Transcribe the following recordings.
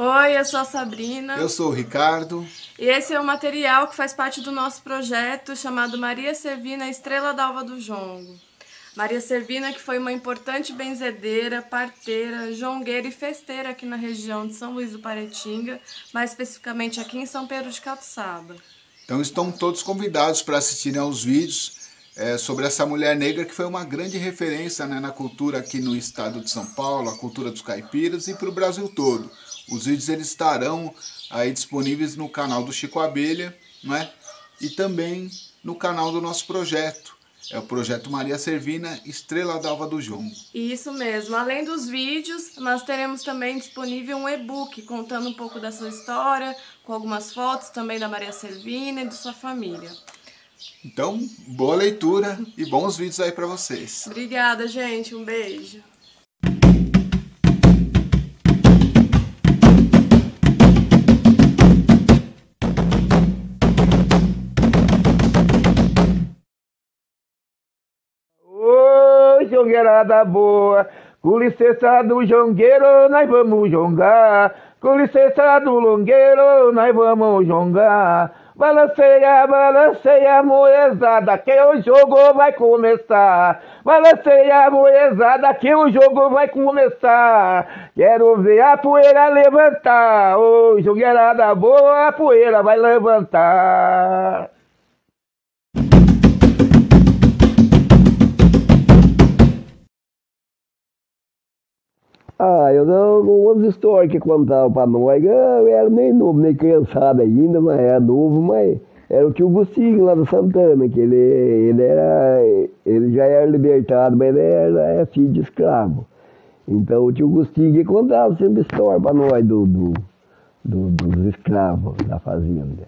Oi, eu sou a Sabrina. Eu sou o Ricardo. E esse é o material que faz parte do nosso projeto chamado Maria Servina Estrela d'Alva do Jongo. Maria Servina, que foi uma importante benzedeira, parteira, jongueira e festeira aqui na região de São Luís do Paretinga, mais especificamente aqui em São Pedro de Capixaba. Então estão todos convidados para assistirem aos vídeos é, sobre essa mulher negra que foi uma grande referência né, na cultura aqui no estado de São Paulo, a cultura dos caipiras e para o Brasil todo. Os vídeos eles estarão aí disponíveis no canal do Chico Abelha né, e também no canal do nosso projeto. É o projeto Maria Servina, Estrela d'Alva do Jongo. Isso mesmo. Além dos vídeos, nós teremos também disponível um e-book contando um pouco da sua história, com algumas fotos também da Maria Servina e de sua família. Então, boa leitura e bons vídeos aí para vocês. Obrigada, gente. Um beijo. Ô, jongueirada boa, com licença do jongueiro, nós vamos jongar. Com licença do longueiro, nós vamos jongar. Balanceia, balanceia, moezada, que o jogo vai começar. Balanceia, moezada, que o jogo vai começar. Quero ver a poeira levantar. Ô, oh, jogueirada boa, a poeira vai levantar. Ah, eu não, umas histórias que contavam para nós, eu era nem novo, nem criançado ainda, mas era novo, mas era o tio Gustinho lá do Santana, que ele, ele era, ele já era libertado, mas ele era, era filho de escravo. Então o tio Gustinho contava sempre história para nós do, do, do, dos escravos da fazenda.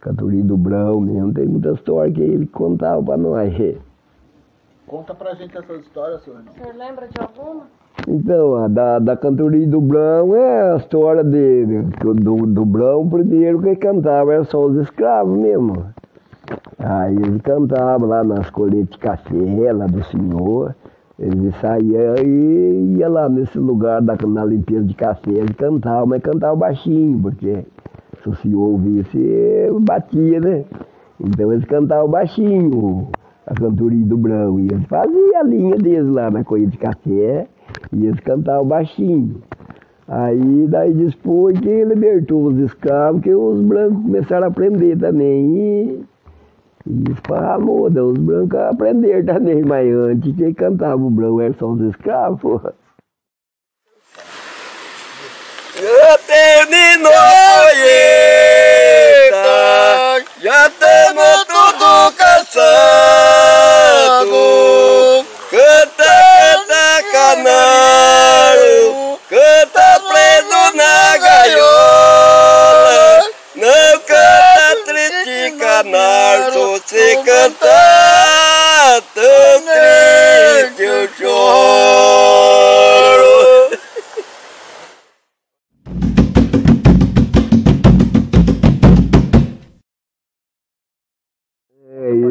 Cantoria do Brão mesmo, tem muita história que ele contava para nós. Conta pra gente essas histórias, senhor. O senhor lembra de alguma? Então, a da, da cantoria do Brão é a história dele. Do, do Brão, primeiro que cantava era só os escravos mesmo. Aí eles cantavam lá nas colheitas de café, lá do senhor. Eles saíam e ia lá nesse lugar da, na limpeza de café, eles cantavam, mas cantavam baixinho, porque se o senhor ouvisse, batia, né? Então eles cantavam baixinho a cantoria do Brão. E eles faziam a linha deles lá na colheita de café. E eles cantavam baixinho. Aí daí depois que libertou os escravos, que os brancos começaram a aprender também. E, e esparramou, os brancos aprenderam também, mas antes quem cantava o branco era só os escravos. Porra. Já terminou, eita, já estamos tudo cansado, canário, se cantar tão triste eu choro.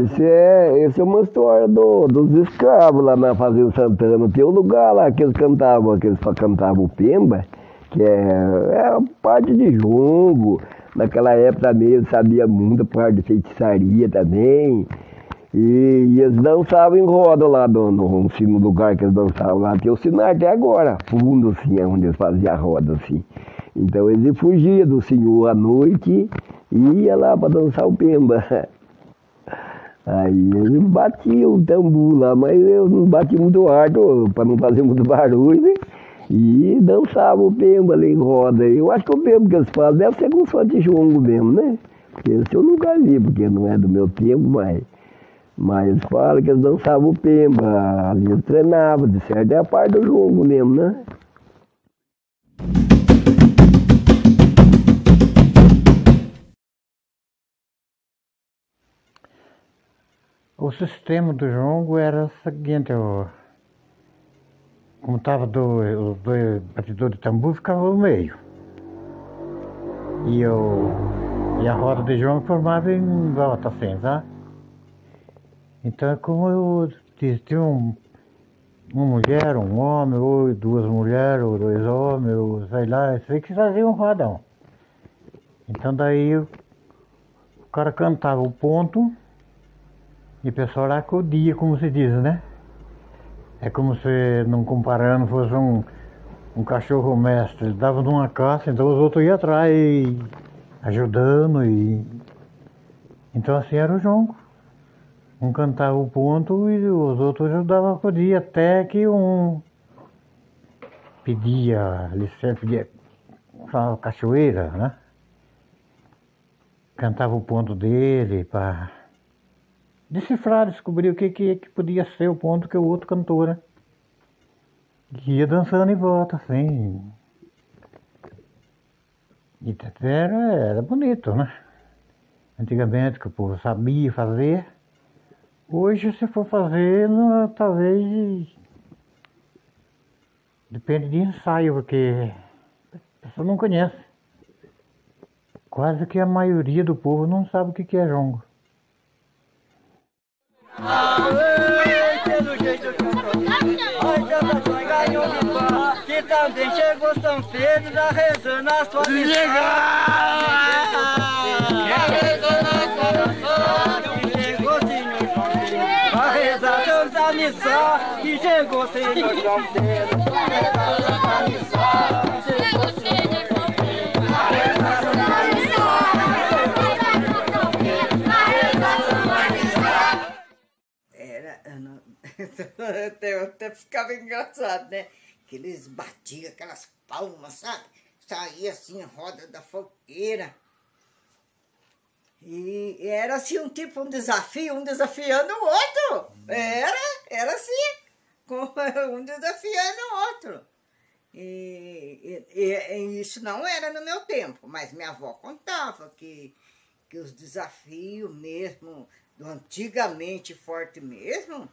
Esse é, esse é uma história do, dos escravos lá na Fazenda Santana. Tem um lugar lá que eles cantavam, que eles cantavam o Pemba, que é, é parte de jungo. Naquela época eles sabiam muito parte de feitiçaria também. E, e, eles dançavam em roda lá no, no, no, lugar que eles dançavam lá. Tem o sinal até agora, fundo assim, é onde eles faziam a roda assim. Então eles fugiam do senhor à noite e ia lá para dançar o Pemba. Aí ele batia o tambor lá, mas eu não bati muito alto para não fazer muito barulho, né? E dançava o pembo ali em roda. Eu acho que o pembo que eles fazem deve ser com som de jongo mesmo, né? Porque esse eu nunca vi, porque não é do meu tempo, mas, mas falam que eles dançavam o pembo, ali eles treinavam, de certo é a parte do jongo mesmo, né? O sistema do jogo era o seguinte, o, como estava os dois batidores de tambor, ficava no meio. E, o, e a roda de jogo formava em volta assim, tá? Então, como eu tinha um, uma mulher, um homem, ou duas mulheres, ou dois homens, ou sei lá, aí que fazia um rodão. Então daí o cara cantava o ponto e o pessoal acudia, como se diz, né? É como se, não comparando, fosse um, um cachorro mestre. Ele dava numa caça, então os outros iam atrás, ajudando. e Então assim era o jongo. Um cantava o ponto e os outros ajudavam a acudir, até que um pedia licença de uma cachoeira, né? Cantava o ponto dele para decifrar, descobrir o que, que, que podia ser o ponto que o outro cantou? E ia dançando em volta, assim. E era, era bonito, né? Antigamente que o povo sabia fazer. Hoje se for fazer, talvez depende de ensaio, porque a pessoa não conhece. Quase que a maioria do povo não sabe o que é jongo. Que também chegou São Pedro da rezando a sua Chegou Senhor João Pedro pra rezar Santa Missão Que chegou Senhor João Pedro rezar Santa Missão até, até ficava engraçado, né? Que eles batiam aquelas palmas, sabe? Saía assim roda da fogueira. E era assim um tipo um desafio, um desafiando o outro. Era, era assim, um desafiando o outro. E, e- e- isso não era no meu tempo, mas minha avó contava que, que os desafios mesmo, do antigamente forte mesmo,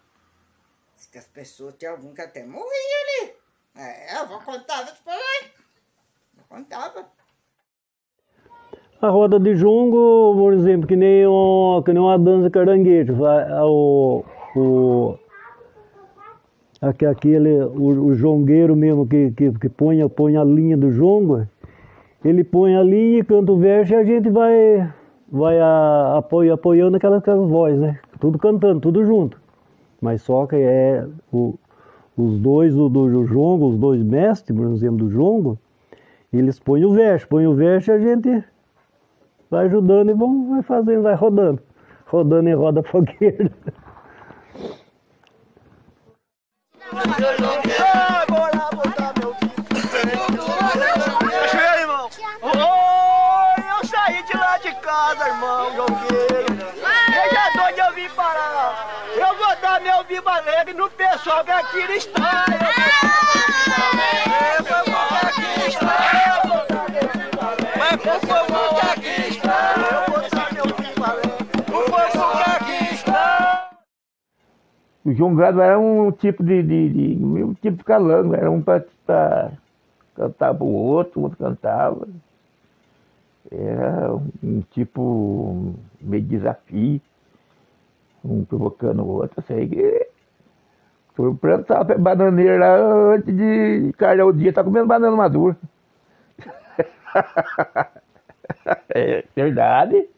que as pessoas tinha algum que até morria ali. É, a avó contava depois. A avó contava. A roda de jongo, por exemplo, que nem, o, que nem uma dança caranguejo. O, o, aque- aquele, o, o jongueiro mesmo que, que, que põe, põe a linha do jongo, ele põe a linha e canta o verso e a gente vai, vai a, apoio, apoiando aquelas, aquelas vozes, né? Tudo cantando, tudo junto. Mas só que é o, os dois do, jongo, os dois mestres, por exemplo, do jongo, eles põem o verso, põem o verso e a gente vai ajudando e vão, vai fazendo, vai rodando. Rodando em roda fogueira. Irmão, joguei. Viva alegre no pessoal que aqui está. É, que aqui está. Mas aqui está. Está. O jongado era um tipo de, de, de um tipo de calango, era um para cantar para o outro, o outro cantava. Era um tipo meio de desafio, um provocando o outro, sei que foi plantar bananeira lá antes de calhar o dia, tá comendo banana madura. é verdade.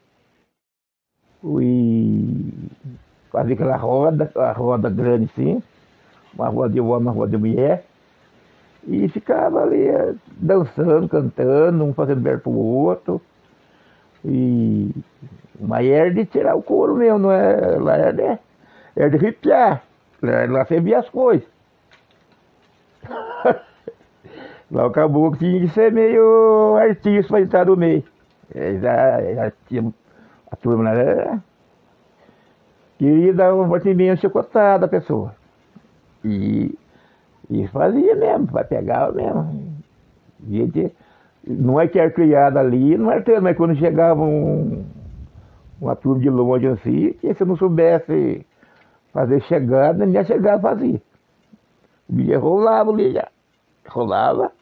E fazia aquela roda, a roda grande assim, uma roda de homem, uma roda de mulher, e ficava ali eh, dançando, cantando, um fazendo verbo pro outro. E mas era de tirar o couro mesmo, não é? Lá era de, era de arrepiar. Lá, lá você via as coisas. lá o caboclo tinha que ser meio artista para entrar no meio. É, já, já tinha, a turma era queria dar um batimento chicotada à pessoa. E, e fazia mesmo, vai pegar mesmo. Gente, não é que era criado ali, não era criado, mas quando chegava um, uma turma de longe assim, que se não soubesse fazer chegada, nem a chegada fazia. O bicho rolava ali já. Rolava.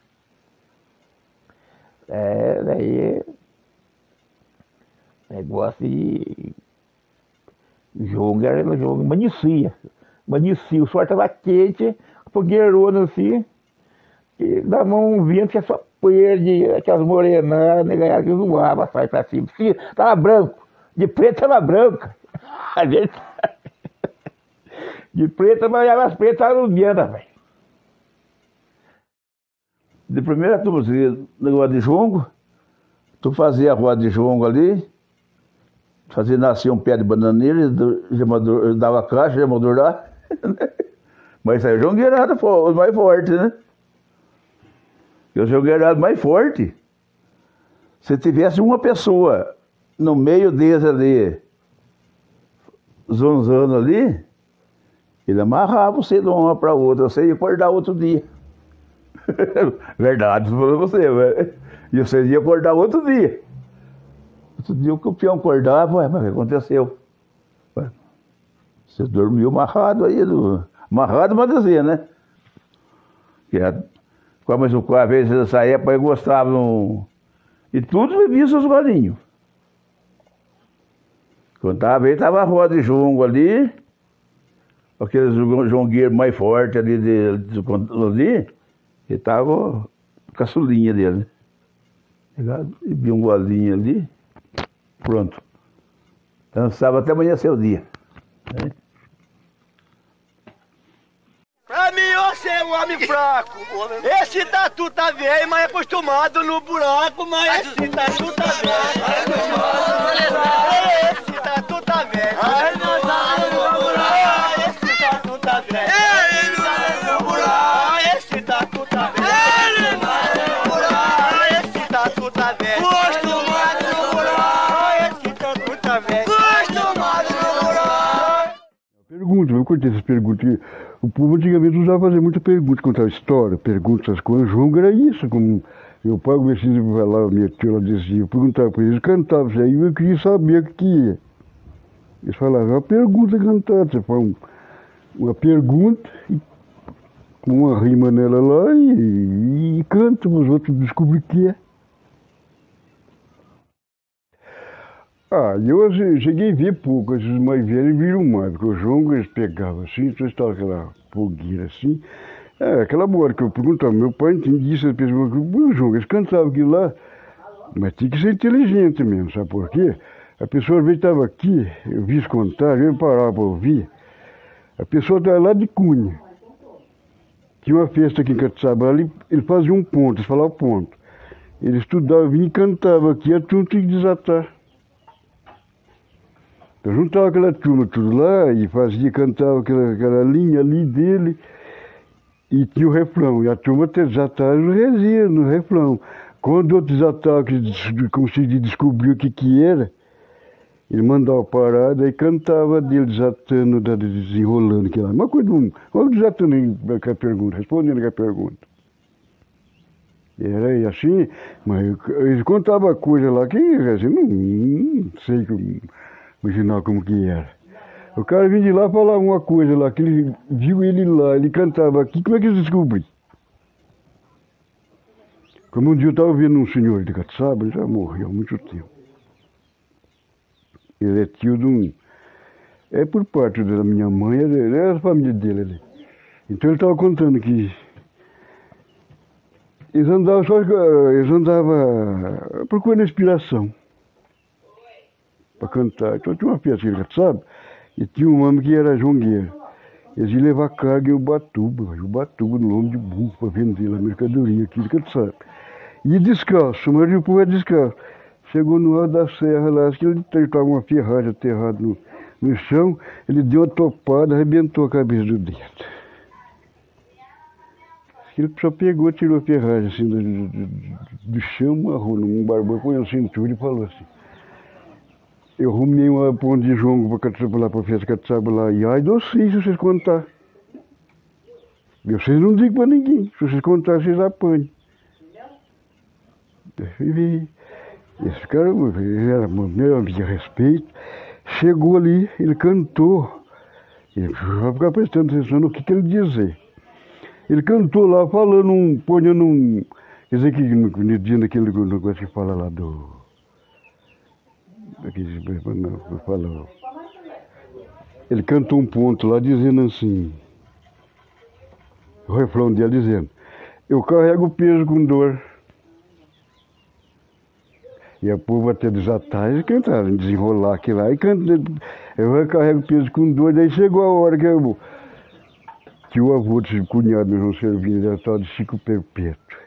É, daí. Negócio de jogo era jogo, manicia. Manicia, o sol estava quente, fogueirona assim, e dava um vento que é só perde, aquelas morenadas, né, que voava, sai pra cima. Sim, tava branco, de preto tava branca. A gente. De preto, mas as pretas estavam viana, velho. De primeira tu fazia negócio de jongo, tu fazia a rua de jongo ali, fazia nascer um pé de bananeira, dava caixa, gemador lá. Mas isso aí é jongueirada os mais fortes, né? E o jongueirado mais forte. Se tivesse uma pessoa no meio deles ali, zonzando ali, ele amarrava você de uma para outra, você ia acordar outro dia. Verdade, falou você, velho. E você ia acordar outro dia. Outro dia o peão acordava, mas o que aconteceu? Você dormiu amarrado aí, do... amarrado, mas dizer, né? Que é, mas às vezes nessa época eu gostava no... E tudo bebia seus golinhos. Quando estava aí, estava a roda de jungo ali, aqueles jongueiros mais fortes ali, de, de, ali, ele estava caçulinha dele. Ligado? E vi um golinho ali, pronto. Dançava até amanhecer o dia. Né? Pra mim, você é um homem fraco. Esse tatu tá velho, mas é acostumado no buraco. Mas esse tatu tá velho. Esse tatu eu curti essas perguntas. O povo antigamente usava fazer muita pergunta, contar história, perguntas, as coisas. João era isso, como meu pai comecei a falar, minha tia ela dizia, eu perguntava para eles, cantavam, aí eu queria saber o que ia. Eles falavam, é uma pergunta cantada, você faz um, uma pergunta, e, uma rima nela lá e, e canta, os outros descobrem o que é. Ah, eu cheguei a ver pouco, esses mais velhos viram mais, porque o João eles pegavam assim, então estava aquela fogueira assim. É, aquela hora que eu perguntava, meu pai entendia ele pensava, o João, eles cantavam aquilo lá, mas tinha que ser inteligente mesmo, sabe por quê? A pessoa às vezes estava aqui, eu vi contar, eu parava para ouvir, a pessoa estava lá de Cunha. Tinha uma festa aqui em Catsaba, ele, ele fazia um ponto, ele falava ponto. Ele estudava, vinha e cantava aqui, a turma tinha que desatar. Eu juntava aquela turma tudo lá e fazia, cantava aquela, aquela linha ali dele e tinha o refrão. E a turma desatava no rezia, no refrão. Quando outro desatava que conseguia descobrir o que que era, ele mandava parar, daí cantava dele desatando, desenrolando aquilo. Uma coisa, um, vamos desatando aquela pergunta, respondendo aquela pergunta. Era assim, mas ele contava coisa lá que assim, não, não sei como imaginar como que era. O cara vinha de lá falar uma coisa lá, que ele viu ele lá, ele cantava aqui, como é que eu descobri? Como um dia eu estava vendo um senhor de Catsaba, ele já morreu há muito tempo. Ele é tio de um. É por parte da minha mãe, é a família dele ali. Então ele estava contando que eles andavam só eles andavam procurando inspiração para cantar. Então tinha uma festa, sabe? E tinha um homem que era jongueiro. Eles iam levar carga em Ubatuba, Ubatuba no lombo de burro para vender a mercadoria aqui, que sabe. E descalço, o povo é descalço. Chegou no alto da serra lá, que ele estava uma ferragem aterrada no, no chão, ele deu uma topada, arrebentou a cabeça do dedo. Ele só pegou, tirou a ferragem assim do, do, do chão, marrou num barbão, põe na cintura e falou assim. Eu arrumei uma ponte de jongo para lá para festa caçaba lá. E ai, sim se vocês contar. E vocês não digam para ninguém. Se vocês contar, vocês apanham. E esse cara era meu amigo de respeito. Chegou ali, ele cantou. Ele vai ficar prestando atenção no que, que ele dizer. Ele cantou lá, falando um, ponhando um. Quer dizer que no, no dia naquele negócio que fala lá do. Fala, ele cantou um ponto lá dizendo assim. o refrão dele dizendo, eu carrego o peso com dor. E a povo até desatar e cantar, desenrolar aquilo lá e canta. Eu carrego o peso com dor, daí chegou a hora que eu, que o avô desse cunhado João Servino era tal de Chico Perpétuo.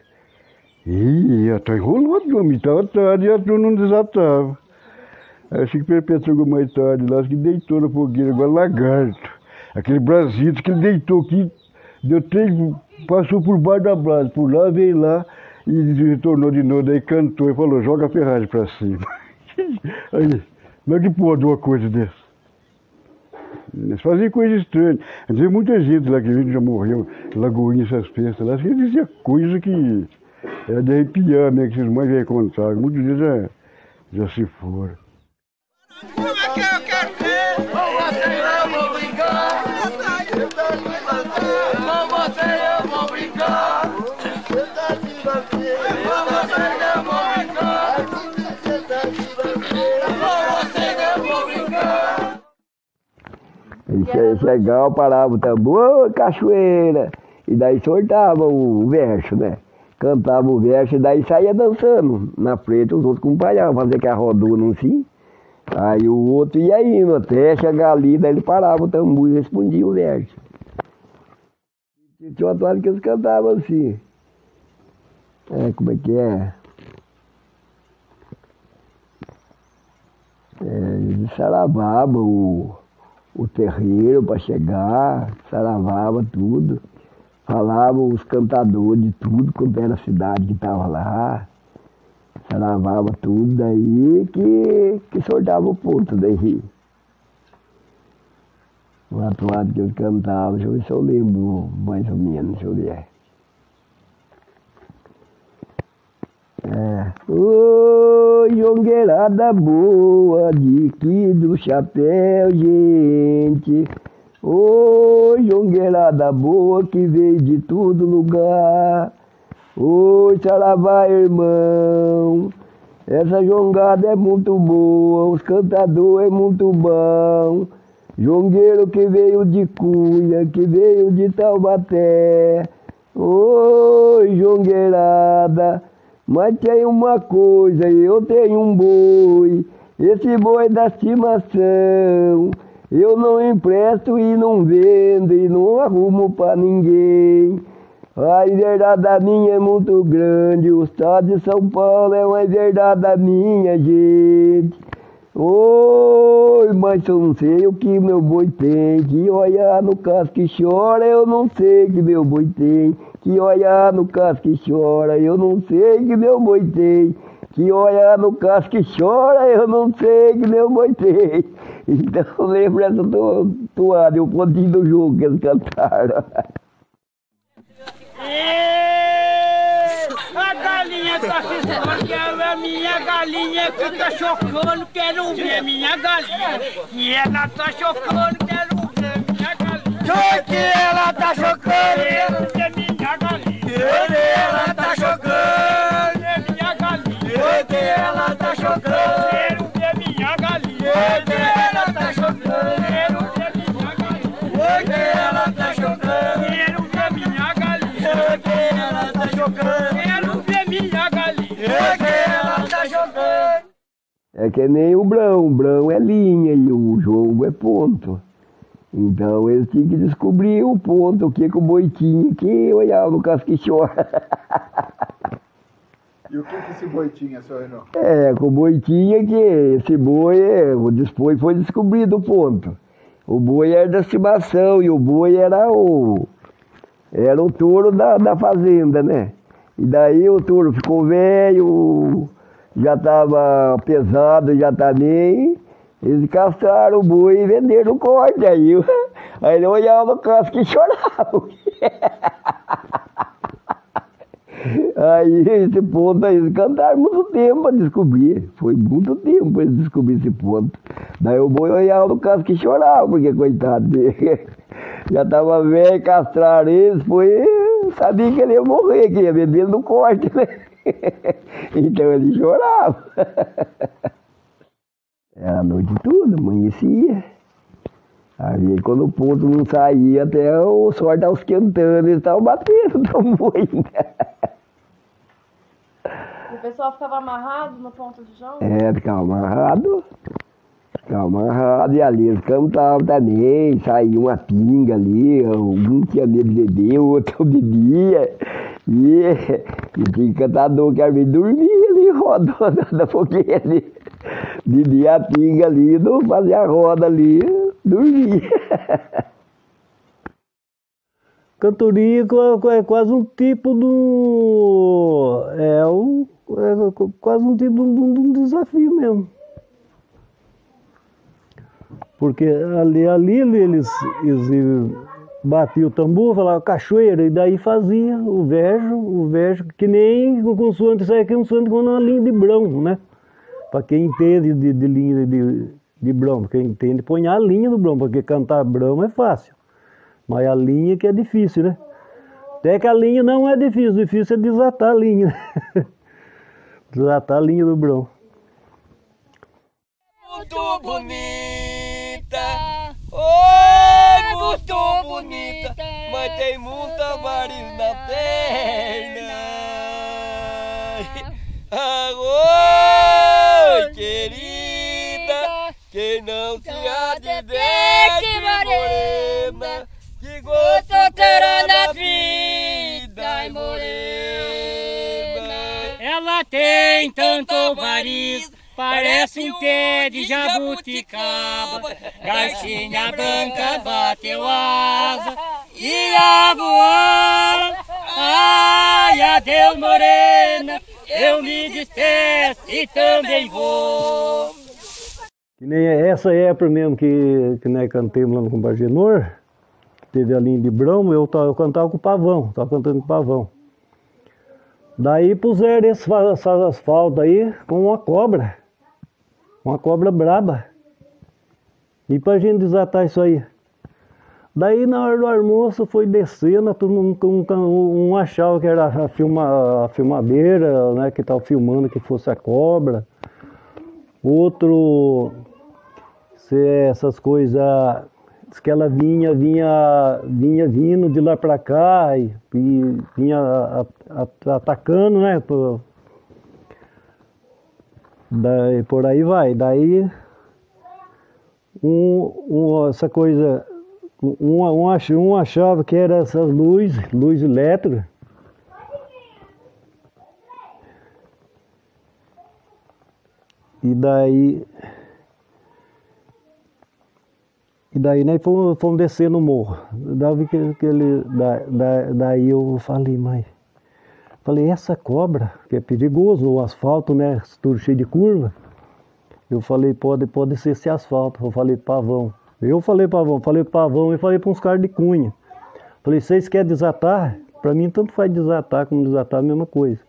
E até enrolou de homem, estava tarde e a turma não desatava. Chico Perpétuo chegou mais tarde lá, que deitou na fogueira, igual lagarto. Aquele brasito que ele deitou aqui, deu três, passou por baixo da brasa, por lá, veio lá e retornou de novo, daí cantou e falou, joga a ferragem pra cima. Aí, como é que pode uma coisa dessa? Eles faziam coisa estranha. Tem muita gente lá que a gente já morreu, Lagoinha, essas festas lá, que dizia coisa que era de arrepiar, né? Que vocês mais vêm contar. Muitos dias já, já se foram. Chegava, parava o tambor, cachoeira! E daí soltava o verso, né? Cantava o verso e daí saía dançando na frente, os outros acompanhavam, fazia que a rodona assim. Aí o outro ia indo até chegar ali, daí ele parava o tambor e respondia o verso. Tinha uma toalha que eles cantavam assim. É, como é que é? É, eles saravavam o, o terreiro para chegar, saravava tudo. Falavam os cantadores de tudo quanto era a cidade que estava lá. Saravava tudo, daí que, que soltava o ponto daí. O atuado que eu cantava, deixa eu ver se eu lembro mais ou menos, deixa eu ver. É. Jongueirada boa de que do chapéu, gente. Oi, jongueirada boa que veio de todo lugar. Oi, saravá, irmão. Essa jongada é muito boa, os cantadores é muito bom. Jongueiro que veio de Cunha, que veio de Taubaté. Oi, jongueirada. Mas tem uma coisa, eu tenho um boi, esse boi da estimação. Eu não empresto e não vendo e não arrumo pra ninguém. A herdada minha é muito grande, o estado de São Paulo é uma herdada minha, gente. Oi, mas eu não sei o que meu boi tem, que olhar no casco que chora, eu não sei que meu boi tem. Que olhar no casco que chora, eu não sei que meu boi tem. Que olhar no casco que chora, eu não sei que meu boi tem. Então lembra essa to- toada, o pontinho do jogo que eles cantaram. A galinha tá cismando, quero a minha galinha que tá chocando, quero ver a minha galinha. E ela tá chocando, quero ver a minha galinha. Que ela tá chocando, quero ver minha galinha. Ela tá chocando, ver minha galinha. Que ela tá chocando, quero ver minha galinha. Que ela tá chocando, quero ver minha galinha. Que ela tá chocando, quero ver minha galinha. Que ela tá chocando, quero ver minha galinha. Que ela tá chocando. É que nem o Brão, o Brão é linha e o jogo é ponto. Então eles tinham que descobrir o ponto, o que, que o boi tinha que olhava no casquichó. E o que, que esse boi tinha, seu Renan? É, com o boi tinha que esse boi, o depois foi descobrido o ponto. O boi era da estimação e o boi era o era o touro da, da fazenda, né? E daí o touro ficou velho, já estava pesado, já também. Eles castraram o boi e venderam o corte. Aí, o- aí ele olhava no casco e chorava. Aí esse ponto aí, eles cantaram muito tempo para descobrir. Foi muito tempo para descobrir esse ponto. Daí o boi olhava no casco e chorava, porque coitado dele. Já estava velho, castraram eles, foi. Sabia que ele ia morrer, que ia vender no corte, né? Então ele chorava. Era a noite toda, amanhecia. Aí quando o ponto não saía, até o sol estava esquentando, eles estavam batendo o tambor ainda. E o pessoal ficava amarrado no ponto de jongo? É, ficava amarrado. Ficava amarrado e ali eles cantavam também, saía uma pinga ali, um tinha medo de beber, o outro bebia. E, e tinha cantador que às vezes dormia ali, rodando da fogueira ali. Bebia a pinga ali, não fazia a roda ali, dormia. Cantoria é quase um tipo do. É, um, é quase um tipo de um, de desafio mesmo. Porque ali, ali eles, eles batiam o tambor, falavam cachoeira, e daí fazia o vejo, o vejo, que nem o consoante, isso aqui é um consoante com uma linha de brão, né? Para quem entende de, de linha de, de brão, quem entende, põe a linha do brão, porque cantar brão é fácil. Mas a linha que é difícil, né? Até que a linha não é difícil, difícil é desatar a linha. desatar a linha do brão. Muito bonita, muito bonita, mas tem muita variz na perna. Há de ver que morena, que gosto terá na vida, ai morena. Ela tem tanto variz, parece um pé de jabuticaba. Garcinha branca bateu asa e a voar. Ai, adeus morena, eu me despeço e também vou. Que nem essa época mesmo que, que nós cantamos lá no Compargenor, teve a linha de Bramo, eu, eu cantava com o pavão, estava cantando com o pavão. Daí puseram esse essa asfalto aí com uma cobra, uma cobra braba. E pra gente desatar isso aí. Daí na hora do almoço foi descendo, todo mundo um, um achava que era a, filma, a filmadeira, né, que estava filmando que fosse a cobra. Outro, se essas coisas, diz que ela vinha, vinha, vinha vindo de lá para cá e, e vinha atacando, né? Por, daí, por aí vai. Daí um, um, essa coisa, um, um, achava que era essas luzes, luz elétrica. E daí. E daí nós fomos, fomos descer no morro. Daí, que, que ele, da, da, daí eu falei, mãe. Falei, essa cobra, que é perigoso, o asfalto, né? Tudo cheio de curva. Eu falei, pode, pode ser esse asfalto. Eu falei, pavão. Eu falei pavão, falei pavão e falei para uns caras de cunha. Falei, vocês querem desatar? Para mim, tanto faz desatar como desatar a mesma coisa.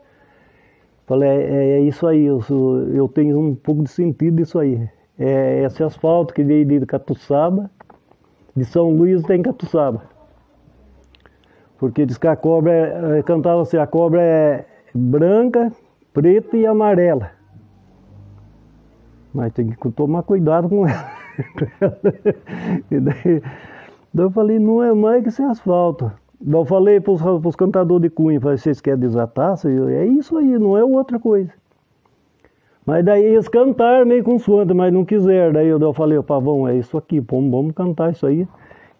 Falei, é, é isso aí, eu, sou, eu, tenho um pouco de sentido disso aí. É esse asfalto que veio de Catuçaba, de São Luís tem Catuçaba. Porque diz que a cobra, é, cantava assim, a cobra é branca, preta e amarela. Mas tem que tomar cuidado com ela. e daí, daí eu falei, não é mais que esse asfalto. Eu falei para os cantadores de cunha, vocês querem desatar? É isso aí, não é outra coisa. Mas daí eles cantaram meio consoante, mas não quiseram. Daí eu falei, Pavão, é isso aqui, vamos, vamos cantar isso aí,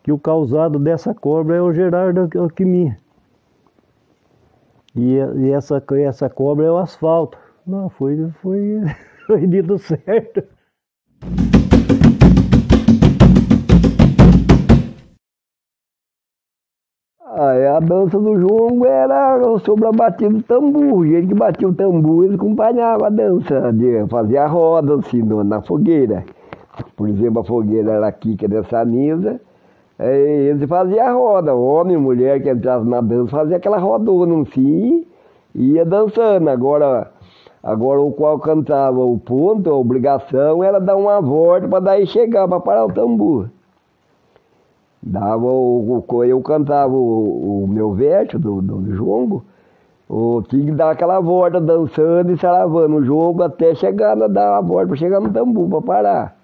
que o causado dessa cobra é o Gerardo Alquimia. E, e essa, essa cobra é o asfalto. Não, foi, foi, foi dito certo. A dança do João era sobre a batida do tambor. O jeito que batia o tambor, ele acompanhava a dança, de, fazia a roda assim na fogueira. Por exemplo, a fogueira era aqui, que é dessa mesa. Eles faziam a roda, homem e mulher que entrasse na dança, fazia aquela rodona assim e ia dançando. Agora, agora o qual cantava o ponto, a obrigação era dar uma volta para daí chegar, para parar o tambor. Dava o, o, eu cantava o, o meu verso do, do jongo, eu tinha que dar aquela volta dançando e saravando o jogo até chegar, dar a volta para chegar no tambu para parar.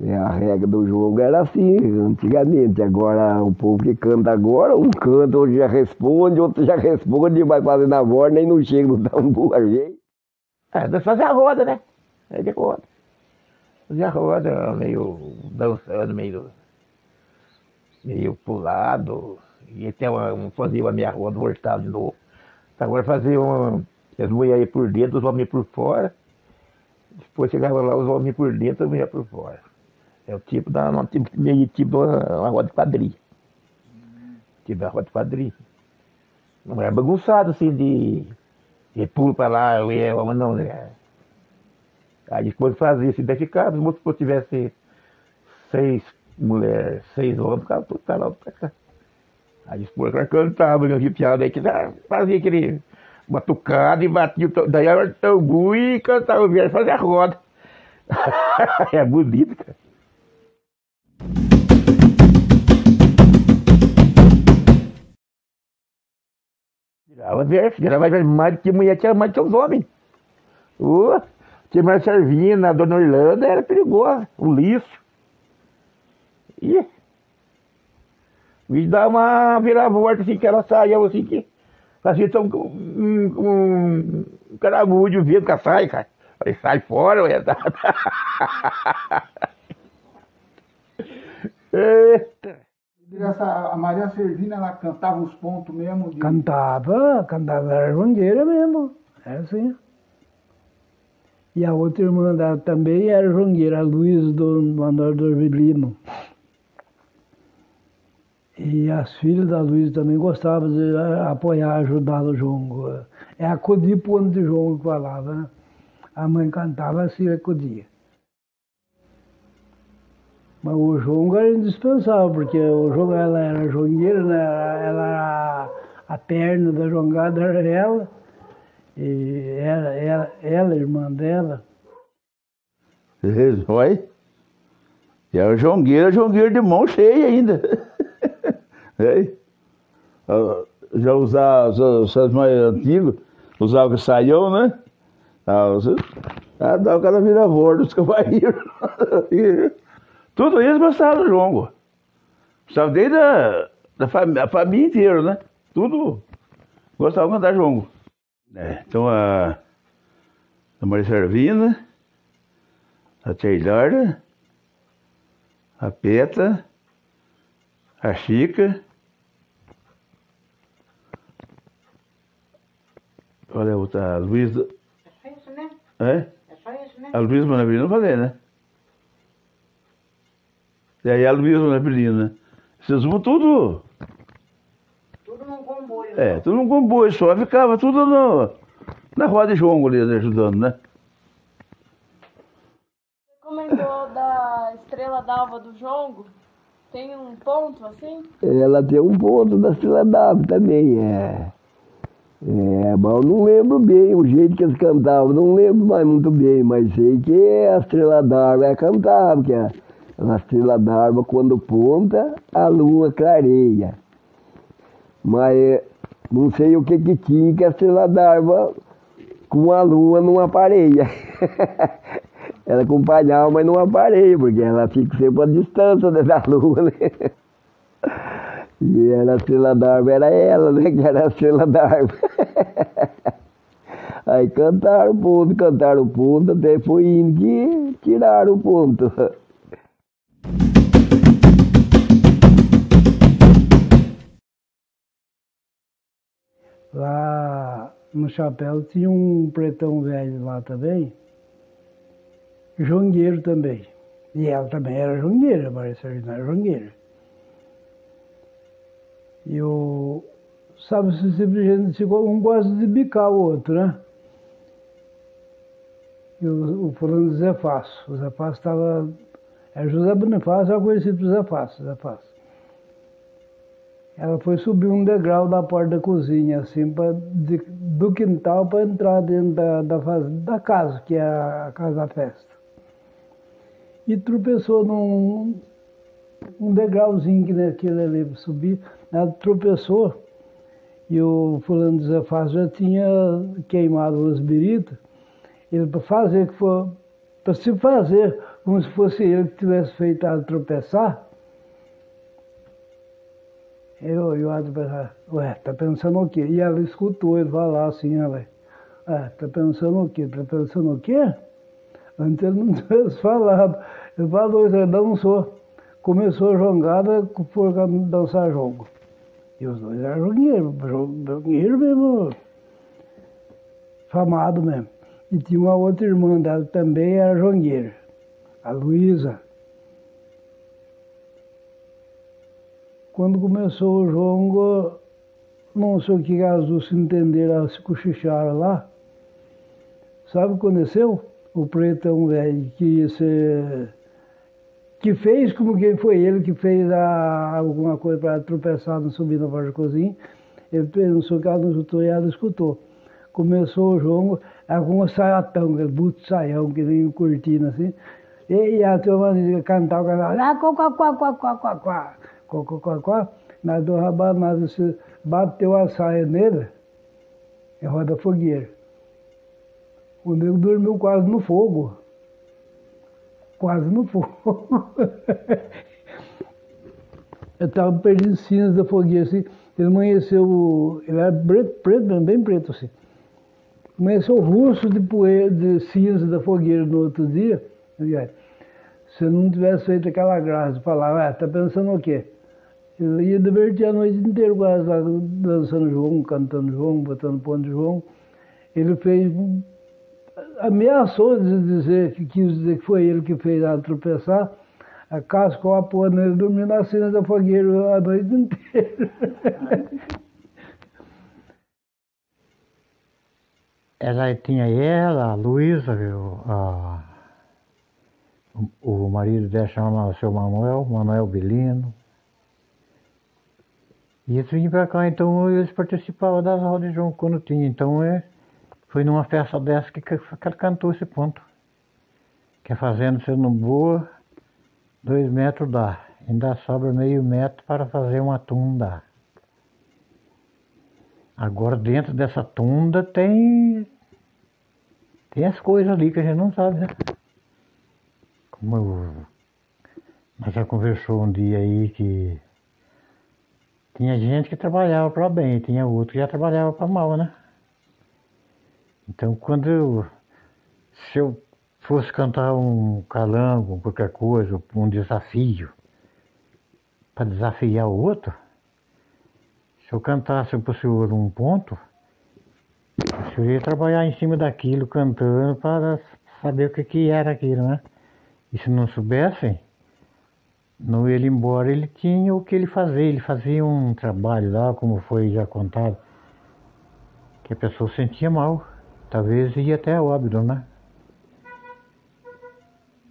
E a regra do jogo era assim, antigamente. Agora, o povo que canta agora, um canta, outro já responde, outro já responde, vai fazendo a voz, nem não chega no tambor, gente. É, nós fazia a roda, né? É de roda. Fazia a roda, meio dançando, meio, meio pulado. E até uma, fazia a minha roda, voltava de novo. Agora fazia uma. As mulheres por dentro, os homens por fora. Depois chegava lá, os homens por dentro, as mulheres por fora. É o tipo da. Um tipo, meio tipo uma, roda de quadrilha. Tipo uma roda de quadrilha. Não era bagunçado assim de. de pulo pra lá, eu ia, mas não, né? Aí depois fazia assim, daí ficava, se eu tivesse seis mulheres, seis homens, ficava tudo lá pra cá. Aí depois ela cantava, meu arrepiado, aí que fazia aquele batucado e batia, daí era o tambu e cantava, o viagem fazia a roda. é bonito, cara. Tirava verso, verso, mais que mulher tinha mais que os homens. Ô, tinha mais Servina, a dona Orlando, era perigosa, o liço. Ih, me dá uma viravolta assim, que ela saia assim que fazia tão um, um, um caramujo vento com a saia, cara. Falei, sai fora, ué. Eita. Essa, a Maria Servina, ela cantava os pontos mesmo de... Cantava, cantava, era jongueira mesmo, é assim. E a outra irmã dela também era jongueira, a Luiz do Manuel do Biblino. E as filhas da Luiz também gostavam de eh, apoiar, ajudar no jongo. É acudir ponto de jongo que falava, né? A mãe cantava assim, acudia. Mas o jongo era indispensável, porque o jongo, ela era jongueira, né? ela, era a perna da jongada era ela, e ela, ela, ela irmã dela. Olha. E era jongueira, jongueira de mão cheia ainda. É. Ah, Já usava, os mais antigos, usavam que saião, né? Ah, os- ah, dava cada vira-volta, os cavaleiros. Tudo isso gostava do jongo. Gostava desde a, da família, a família inteira, né? Tudo gostava de cantar jongo. É, então a, a Maria Servina, a Teilarda, a Peta, a Chica. Olha a outra, a Luísa. É isso mesmo? É? É só isso mesmo? A Luísa Maravilha, não falei, né? E aí a Luísa Maravilha, né? Vocês vão tudo. Tudo num comboio. É, tudo num comboio só, ficava tudo no, na roda de jongo ali, né, ajudando, né? Você comentou da estrela d'alva do jongo. Tem um ponto assim? Ela tem um ponto da Estrela d'Água também, é. É, mas eu não lembro bem o jeito que eles cantavam, não lembro mais muito bem, mas sei que a Estrela d'Água é cantada, que a, a Estrela d'Água quando ponta, a lua clareia. Mas é, não sei o que que tinha que a Estrela d'Água com a lua não aparelha. ela acompanhava, mas não aparelha, porque ela fica sempre a distância da lua, né? E era a estrela d'árvore, era ela, né? Que era a estrela d'árvore. Aí cantaram o ponto, cantaram o ponto, até foi indo que tiraram o ponto. Lá no chapéu tinha um pretão velho lá também, jongueiro também. E ela também era jongueira, Maria Servina era jongueira. E o. Sabe, se simplesmente um gosta de bicar o outro, né? E o, o fulano Zé Fácil. O Zé Fácil estava. Era José Bonifácio, era conhecido por Zé Fácil, Zé. Ela foi subir um degrau da porta da cozinha, assim, pra, de- do quintal para entrar dentro da, da, da casa, que é a casa da festa. E tropeçou num um degrauzinho que naquele ali pra subir. Ela tropeçou e o fulano de Fácil já tinha queimado os biritas. Ele para fazer que for para se fazer como se fosse ele que tivesse feito ela tropeçar. Eu o Adro pensava, ué, tá pensando o quê? E ela escutou ele falar assim, ela, ah, tá pensando o quê? Tá pensando o quê? Antes ele não tivesse falado. Ele falou, ele dançou. Começou a jogada, foi dançar jogo. E os dois eram jogueiros, jogueiros mesmo, famado mesmo. E tinha uma outra irmã dela também, era jongueira, a Luísa. Quando começou o jongo, não sei o que as duas se entenderam, se cochicharam lá. Sabe o que aconteceu? O pretão velho que ia ser que fez como quem foi ele que fez a, alguma coisa para tropeçar no subir na porta da cozinha. Ele que ela não escutou e ela escutou. Começou o jogo, alguma saiatão, buto saião, que nem cortina assim. E, e a turma cantava, cantava, ah, quá, quá, quá, quá, quá, quá, quá, quá, quá, quá, quá. Na do rabanada, você bateu a saia nele, e roda fogueira. O nego dormiu quase no fogo quase no fogo. Eu estava perdendo cinza da fogueira, assim. Ele amanheceu, ele era preto, preto bem preto, assim. Amanheceu russo de poeira, de cinza da fogueira no outro dia. Se eu não tivesse feito aquela graça, falava, ah, tá pensando o quê? Ele ia divertir a noite inteira quase lá, dançando João, cantando João, botando ponto de João. Ele fez ameaçou de dizer que quis dizer que foi ele que fez ela tropeçar, a cascou a porra nele, dormiu na cena da fogueira a noite inteira. Ela tinha ela, a Luísa, a, o, o marido dela chamava seu Manuel, Manuel Belino. E eles vinham para cá, então eles participavam das rodas de João quando tinha. Então é, foi numa festa dessa que, que ela cantou esse ponto. Que é fazendo sendo boa, dois metros dá. Ainda sobra meio metro para fazer uma tunda. Agora dentro dessa tunda tem. Tem as coisas ali que a gente não sabe, né? Como eu, nós já conversou um dia aí que tinha gente que trabalhava para bem, tinha outro que já trabalhava para mal, né? Então, quando eu, se eu fosse cantar um calango, qualquer coisa, um desafio, para desafiar o outro, se eu cantasse para o senhor um ponto, o senhor ia trabalhar em cima daquilo, cantando, para saber o que, que era aquilo, né? E se não soubessem, no ele embora ele tinha o que ele fazia, ele fazia um trabalho lá, como foi já contado, que a pessoa sentia mal. Talvez ia até óbito, né?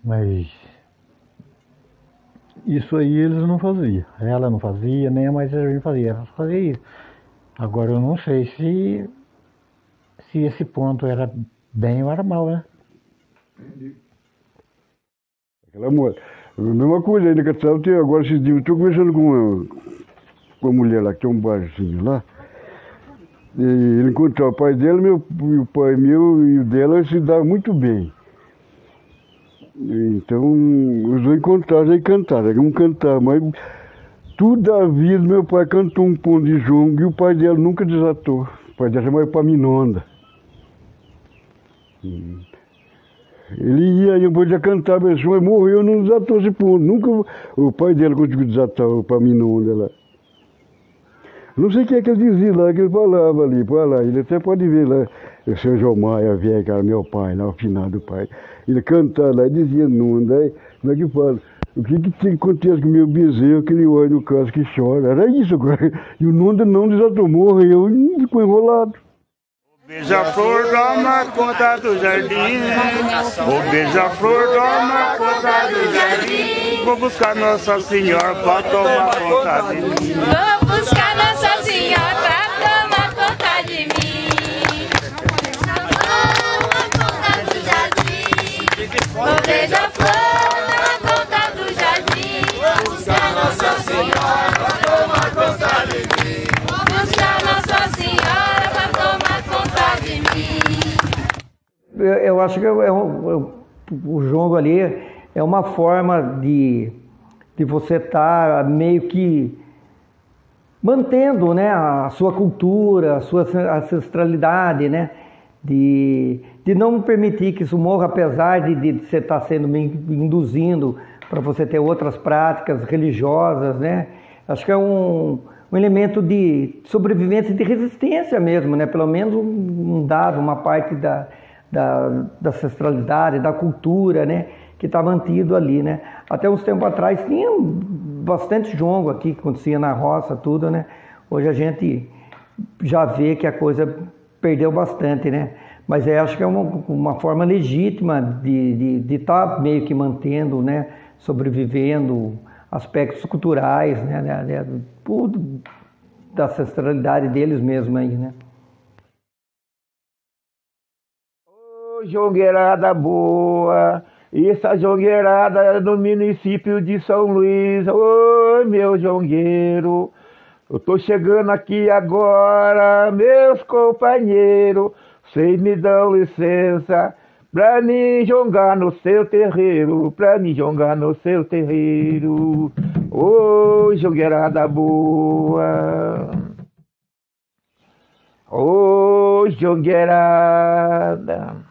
Mas isso aí eles não faziam. Ela não fazia, nem a mais Serginho fazia. Ela fazia isso. Agora eu não sei se, se esse ponto era bem ou era mal, né? Entendi. Aquela moça. A mesma coisa aí na capital, agora esses dias, estou conversando com uma, com uma mulher lá, que tem um barzinho lá. E ele encontrou o pai dela, meu, o pai meu e o dela se davam muito bem. Então, os dois encontraram e cantaram, um cantar, mas toda a vida meu pai cantou um ponto de jongo e o pai dela nunca desatou. O pai dela chamava Paminonda. Ele ia, eu podia cantar, mas morreu, não desatou esse ponto. Nunca o pai dela conseguiu desatar o Paminonda lá. Não sei o que é que ele dizia lá, que ele falava ali, para lá. Ele até pode ver lá, o seu João Maia, velho, que era meu pai, lá, o final do pai. Ele cantava lá e dizia, não, daí, como é que fala? O que que acontece com o meu bezerro, que ele olha no caso que chora? Era isso, agora. E o Nunda não desatou, morreu e ficou enrolado. Beija-flor toma conta do jardim. O beija-flor toma conta do jardim. Vou buscar Nossa Senhora pra tomar conta de mim. Vou buscar Senhora pra tomar conta de mim. Toma conta do jardim. O beija-flor toma conta do jardim. Vou Nossa Senhora pra tomar conta de mim. Vou Nossa Senhora pra tomar conta de mim. Eu, acho que é, é, o- o jogo ali é uma forma de, de você estar meio que mantendo né, a sua cultura, a sua ancestralidade, né? De, de não permitir que isso morra, apesar de, de você estar sendo meio induzindo para você ter outras práticas religiosas, né? Acho que é um, um elemento de sobrevivência e de resistência mesmo, né? Pelo menos um dado, uma parte da, da, da ancestralidade, da cultura, né? Que está mantido ali, né? Até uns tempos atrás tinha bastante jongo aqui que acontecia na roça, tudo, né? Hoje a gente já vê que a coisa perdeu bastante, né? Mas eu acho que é uma, uma forma legítima de estar tá meio que mantendo, né? Sobrevivendo aspectos culturais, né? né, né tudo da ancestralidade deles mesmo aí, né? Ô, jongueirada boa, essa jongueirada é no município de São Luís. Oi, meu jongueiro, eu tô chegando aqui agora, meus companheiros. Vocês me dão licença pra me jongar no seu terreiro, pra me jongar no seu terreiro. Ô, jongueirada boa. Ô, jongueirada.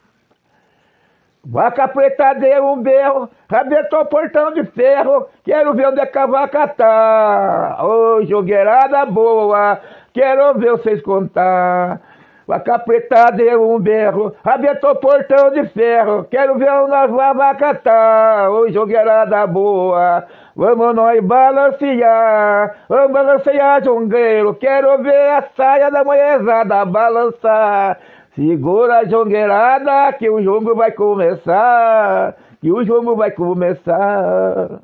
Vaca preta deu um berro, rabetou o portão de ferro, quero ver onde é que a vaca tá. Ô, jogueirada boa, quero ver vocês contar. Vaca preta deu um berro, rabetou o portão de ferro, quero ver onde a vaca tá. Ô, jogueirada boa, vamos nós balancear, vamos balancear, jongueiro, quero ver a saia da mulherzada balançar. Segura a jongueirada que o jogo vai começar, que o jogo vai começar.